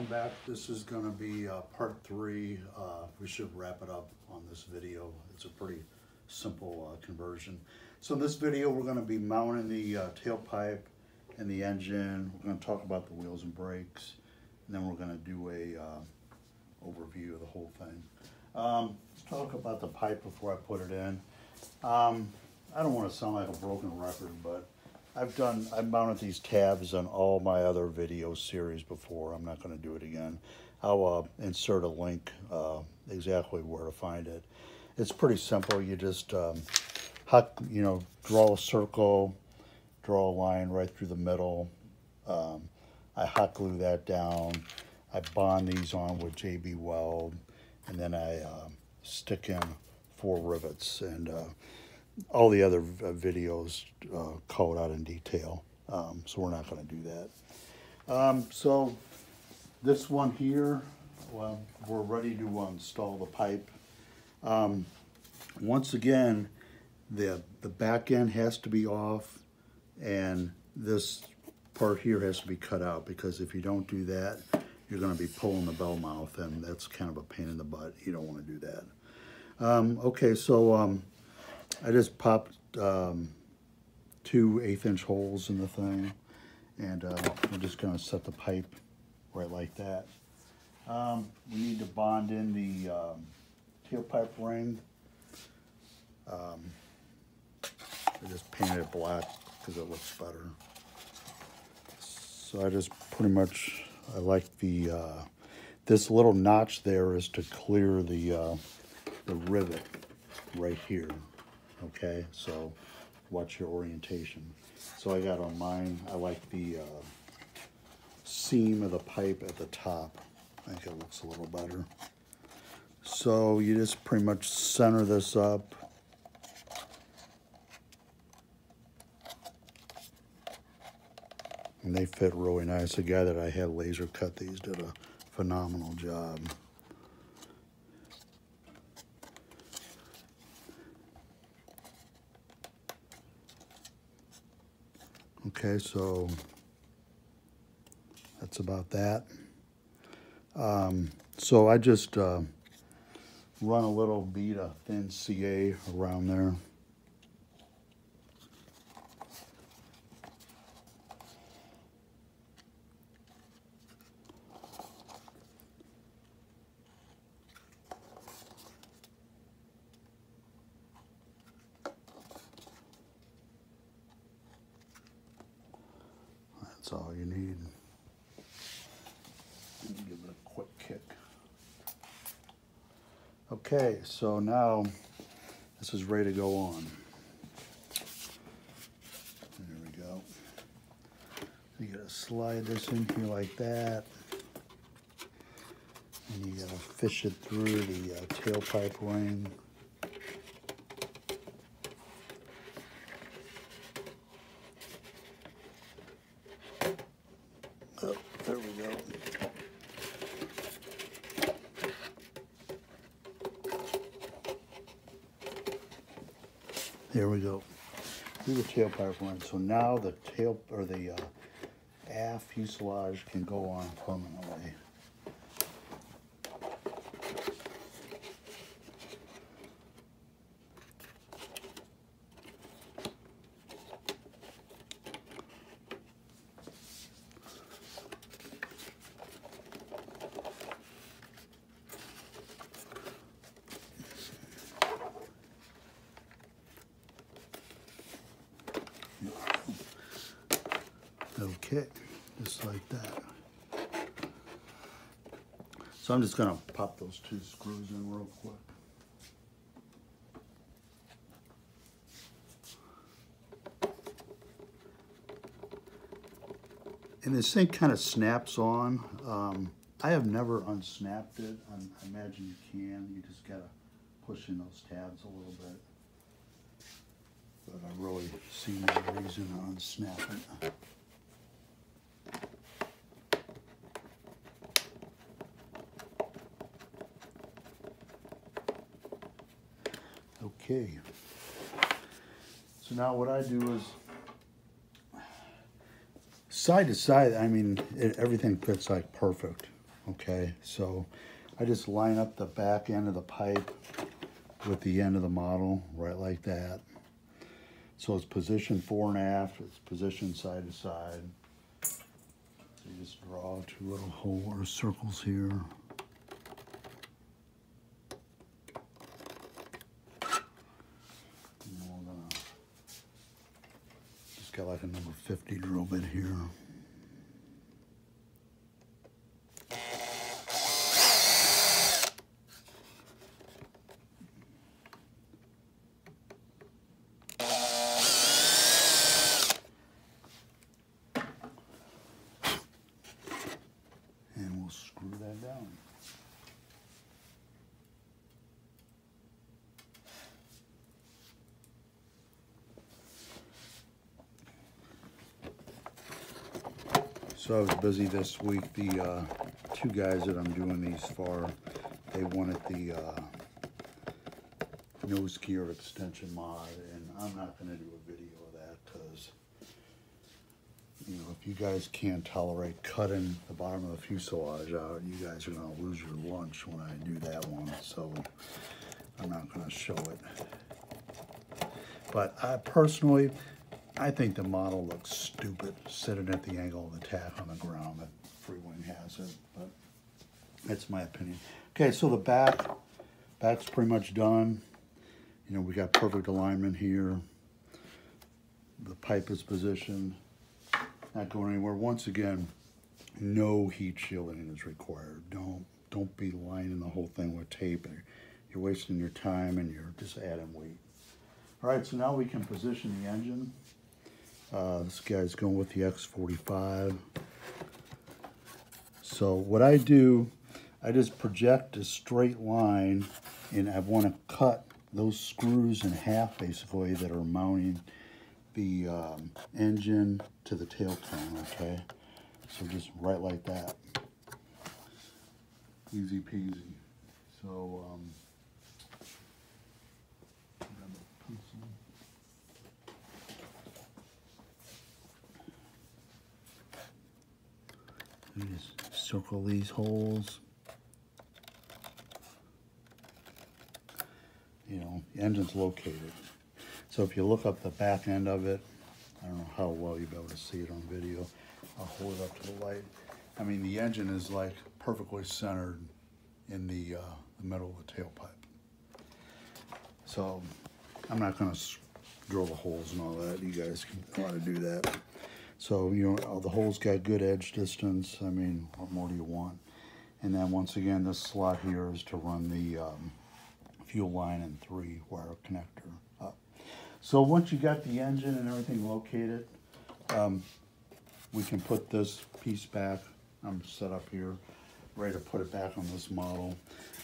welcome back. This is going to be uh, part three. Uh, we should wrap it up on this video. It's a pretty simple uh, conversion. So in this video, we're going to be mounting the uh, tailpipe and the engine. We're going to talk about the wheels and brakes, and then we're going to do a uh, overview of the whole thing. Um, let's talk about the pipe before I put it in. Um, I don't want to sound like a broken record, but I've done, I've mounted these tabs on all my other video series before. I'm not going to do it again. I'll uh, insert a link uh, exactly where to find it. It's pretty simple. You just, um, hot, you know, draw a circle, draw a line right through the middle. Um, I hot glue that down. I bond these on with JB Weld, and then I uh, stick in four rivets and uh, all the other videos uh, called out in detail, um, so we're not going to do that. Um, so this one here, well, we're ready to install the pipe. Um, once again, the, the back end has to be off and this part here has to be cut out because if you don't do that, you're going to be pulling the bell mouth and that's kind of a pain in the butt. You don't want to do that. Um, okay, so um, I just popped um, two eighth inch holes in the thing and uh, I'm just going to set the pipe right like that. Um, we need to bond in the um, tailpipe ring. Um, I just painted it black because it looks better. So I just pretty much, I like the, uh, this little notch there is to clear the, uh, the rivet right here okay? So watch your orientation. So I got on mine, I like the uh, seam of the pipe at the top. I think it looks a little better. So you just pretty much center this up. And they fit really nice. The guy that I had laser cut these did a phenomenal job. Okay, so that's about that. Um, so I just uh, run a little bead of thin CA around there. That's all you need. Give it a quick kick. Okay, so now this is ready to go on. There we go. You gotta slide this in here like that. And you gotta fish it through the uh, tailpipe ring. There we go. Do the tailpipe run. So now the tail or the uh, aft fuselage can go on permanently. Just like that. So I'm just gonna pop those two screws in real quick. And this thing kind of snaps on. Um, I have never unsnapped it. I imagine you can. You just gotta push in those tabs a little bit. But I really see no reason to unsnap it. Okay. So now what I do is side to side, I mean, it, everything fits like perfect. Okay, so I just line up the back end of the pipe with the end of the model, right like that. So it's positioned fore and aft, it's positioned side to side. So you just draw two little hole or circles here. A number 50 drill bit here. And we'll screw that down. So I was busy this week. The uh, two guys that I'm doing these for, they wanted the uh, nose gear extension mod, and I'm not going to do a video of that because, you know, if you guys can't tolerate cutting the bottom of the fuselage out, you guys are going to lose your lunch when I do that one. So I'm not going to show it. But I personally, I think the model looks stupid sitting at the angle of the tack on the ground that Freewing has it, but that's my opinion. Okay, so the back, back's pretty much done. You know, we got perfect alignment here. The pipe is positioned, not going anywhere. Once again, no heat shielding is required. Don't don't be lining the whole thing with tape. You're wasting your time and you're just adding weight. All right, so now we can position the engine. Uh, this guy's going with the X45. So what I do, I just project a straight line and I want to cut those screws in half basically that are mounting the um, engine to the tail cone, okay? So just right like that. Easy peasy. So, um, You just circle these holes. You know, the engine's located. So if you look up the back end of it, I don't know how well you'll be able to see it on video. I'll hold it up to the light. I mean, the engine is like perfectly centered in the, uh, the middle of the tailpipe. So I'm not gonna drill the holes and all that. You guys can to do that. So, you know, all the holes got good edge distance. I mean, what more do you want? And then once again, this slot here is to run the um, fuel line and three wire connector up. So once you got the engine and everything located, um, we can put this piece back. I'm set up here, ready to put it back on this model.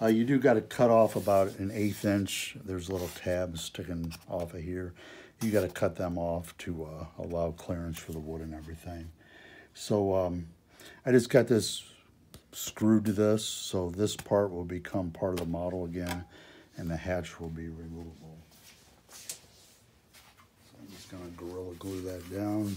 Uh, you do got to cut off about an eighth inch. There's little tabs sticking off of here. You got to cut them off to uh, allow clearance for the wood and everything. So um, I just got this screwed to this, so this part will become part of the model again, and the hatch will be removable. So I'm just gonna Gorilla Glue that down.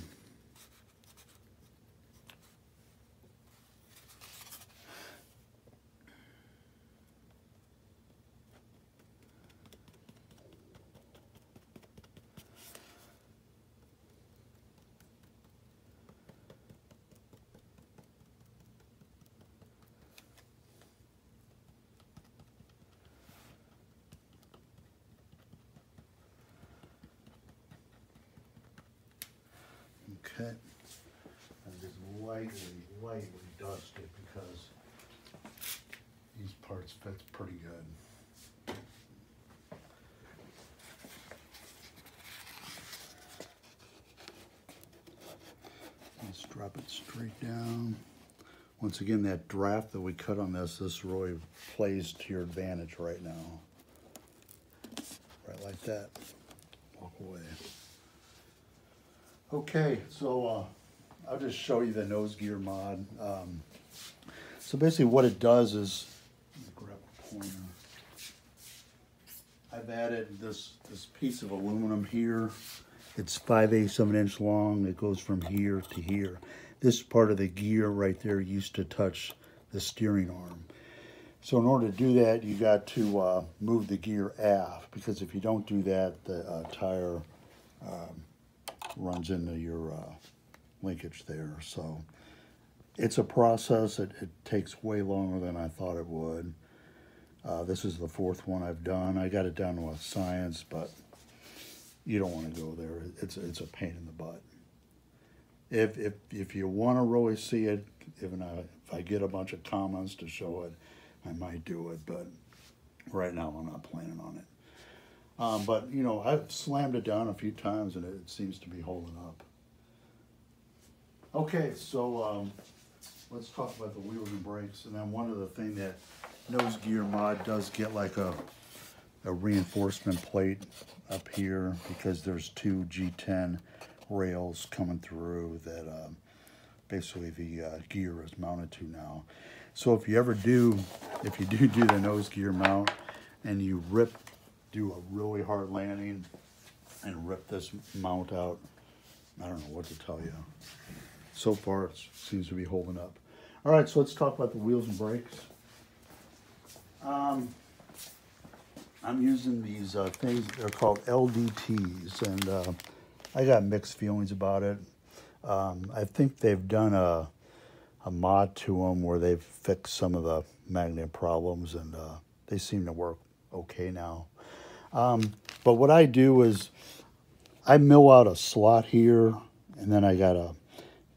And just lightly, lightly dust it because these parts fits pretty good. Let's drop it straight down. Once again, that draft that we cut on this, this really plays to your advantage right now. Right like that. Walk away. Okay, so uh, I'll just show you the nose gear mod. Um, so basically what it does is. I've added this, this piece of aluminum here. It's 5 eighths of an inch long. It goes from here to here. This part of the gear right there used to touch the steering arm. So in order to do that, you got to uh, move the gear aft because if you don't do that, the uh, tire um, runs into your uh, linkage there. So it's a process. It, it, takes way longer than I thought it would. Uh, this is the fourth one I've done. I got it to a science, but you don't want to go there. It's it's a pain in the butt. If if if you want to really see it, if I, if I get a bunch of comments to show it, I might do it. But right now, I'm not planning on it. Um, but you know, I've slammed it down a few times, and it seems to be holding up. Okay, so um, let's talk about the wheels and brakes. And then one of the thing that nose gear mod does get like a a reinforcement plate up here because there's two G10 rails coming through that um, basically the uh, gear is mounted to now. So if you ever do, if you do do the nose gear mount and you rip, do a really hard landing and rip this mount out, I don't know what to tell you. So far it seems to be holding up. All right, so let's talk about the wheels and brakes. Um, I'm using these uh, things, they're called LDTs, and uh, I got mixed feelings about it. Um, I think they've done a, a mod to them where they've fixed some of the magnet problems, and uh, they seem to work okay now. Um, but what I do is I mill out a slot here, and then I got to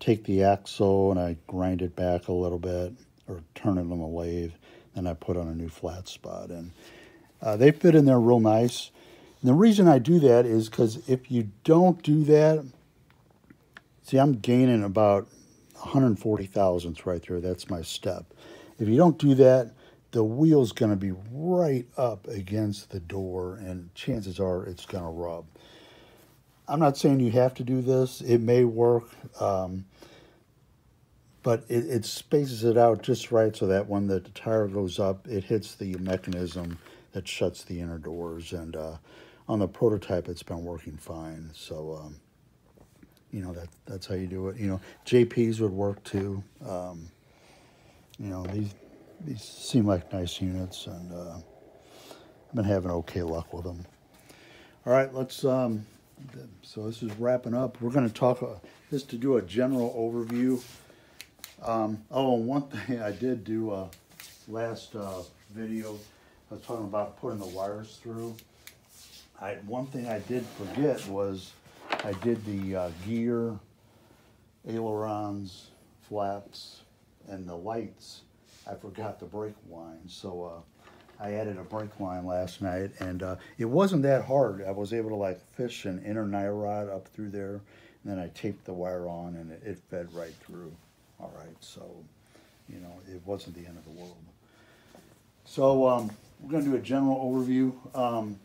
take the axle and I grind it back a little bit, or turn it on the lathe, and I put on a new flat spot. and uh, they fit in there real nice. And the reason I do that is because if you don't do that, see, I'm gaining about 140 thousandths right there. That's my step. If you don't do that, the wheel's going to be right up against the door, and chances are it's going to rub. I'm not saying you have to do this. It may work, um, but it, it spaces it out just right so that when the tire goes up, it hits the mechanism that shuts the inner doors. And uh, on the prototype, it's been working fine. So, um, you know, that that's how you do it. You know, JPs would work too. Um, you know, these these seem like nice units, and uh, I've been having okay luck with them. All right, let's. Um, so this is wrapping up. We're going to talk uh, just to do a general overview. Um, oh, one thing I did do uh, last uh, video I was talking about putting the wires through. I one thing I did forget was I did the uh, gear, ailerons, flaps, and the lights. I forgot the brake line, so uh, I added a brake line last night, and uh, it wasn't that hard. I was able to like fish an inner nylon rod up through there, and then I taped the wire on, and it, it fed right through. All right, so you know it wasn't the end of the world. So. Um, we're going to do a general overview. Um,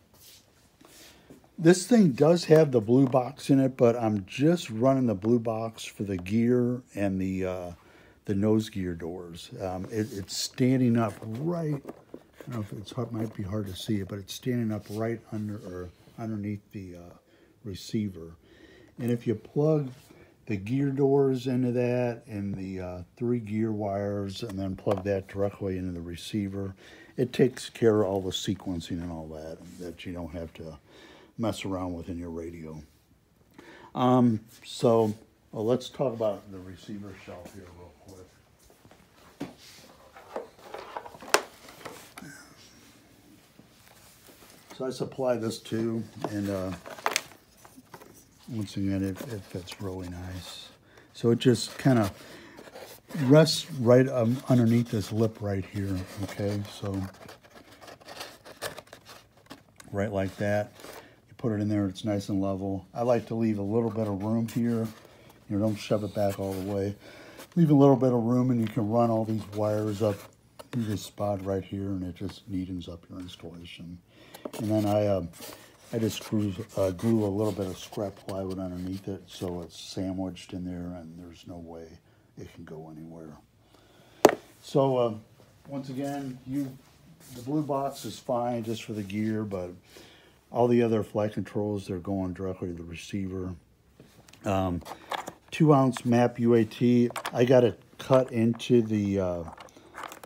this thing does have the blue box in it, but I'm just running the blue box for the gear and the uh, the nose gear doors. Um, it, it's standing up right. I don't know if it's hard, might be hard to see it, but it's standing up right under or underneath the uh, receiver. And if you plug the gear doors into that and the uh, three gear wires and then plug that directly into the receiver, it takes care of all the sequencing and all that that you don't have to mess around with in your radio. Um, so well, let's talk about the receiver shelf here real quick. I supply this too, and uh, once again, it, it fits really nice. So it just kind of rests right um, underneath this lip right here, okay? So right like that. You put it in there, it's nice and level. I like to leave a little bit of room here. You know, don't shove it back all the way. Leave a little bit of room and you can run all these wires up through this spot right here and it just neatens up your installation. And then I, uh, I just glue, uh, a little bit of scrap plywood underneath it so it's sandwiched in there and there's no way it can go anywhere. So uh, once again, you the blue box is fine just for the gear, but all the other flight controls, they're going directly to the receiver. Um, two ounce map UAT, I got it cut into the uh,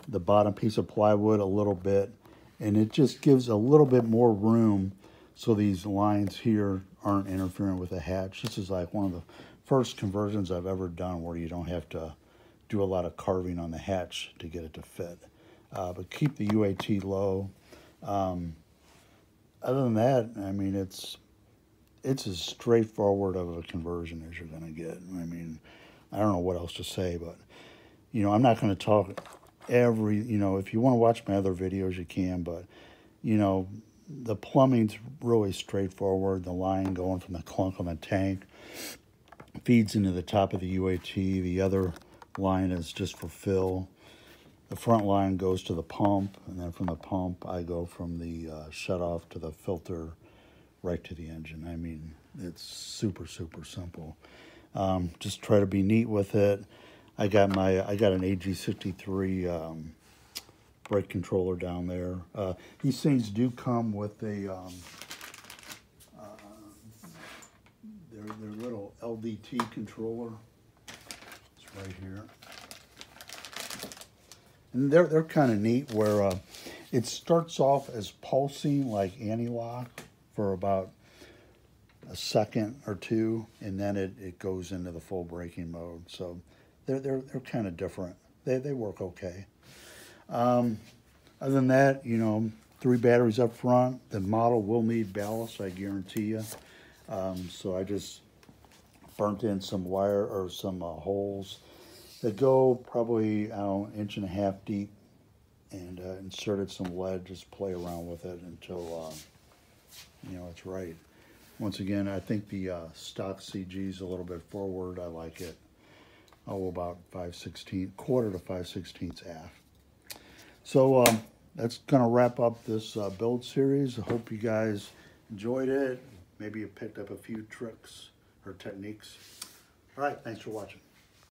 the bottom piece of plywood a little bit, and it just gives a little bit more room so these lines here aren't interfering with the hatch. This is like one of the first conversions I've ever done where you don't have to do a lot of carving on the hatch to get it to fit. Uh, but keep the UAT low. Um, other than that, I mean, it's it's as straightforward of a conversion as you're going to get. I mean, I don't know what else to say, but you know, I'm not going to talk every. You know, if you want to watch my other videos, you can, but you know, the plumbing's really straightforward. The line going from the clunk on the tank feeds into the top of the UAT. The other line is just for fill. The front line goes to the pump, and then from the pump, I go from the uh, shut off to the filter right to the engine. I mean, it's super, super simple. Um, just try to be neat with it. I got my, I got an AG63 um, brake controller down there. Uh, these things do come with a, um, uh, their, their little LDT controller. It's right here. And they're, they're kind of neat where uh, it starts off as pulsing like anti-lock for about a second or two, and then it, it goes into the full braking mode. So they're, they're, they're kind of different. They, they work okay. Um, other than that, you know, three batteries up front. The model will need ballast, I guarantee you. Um, so I just burnt in some wire or some uh, holes that go probably, don't inch and a half deep and uh, inserted some lead, just play around with it until, uh, you know, it's right. Once again, I think the uh, stock CG is a little bit forward. I like it. Oh, about 5 16 quarter to 5 16ths aft. So um, that's going to wrap up this uh, build series. I hope you guys enjoyed it. Maybe you picked up a few tricks or techniques. All right, thanks for watching.